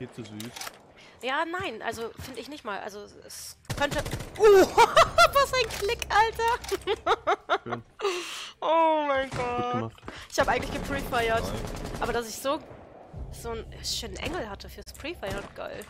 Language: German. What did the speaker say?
viel zu süß. Ja, nein, also finde ich nicht mal. Also es könnte. Uh, was ein Klick, Alter! Schön. oh mein Gott. Ich habe eigentlich geprefeiert. Aber dass ich so so einen schönen Engel hatte fürs Prefire, geil.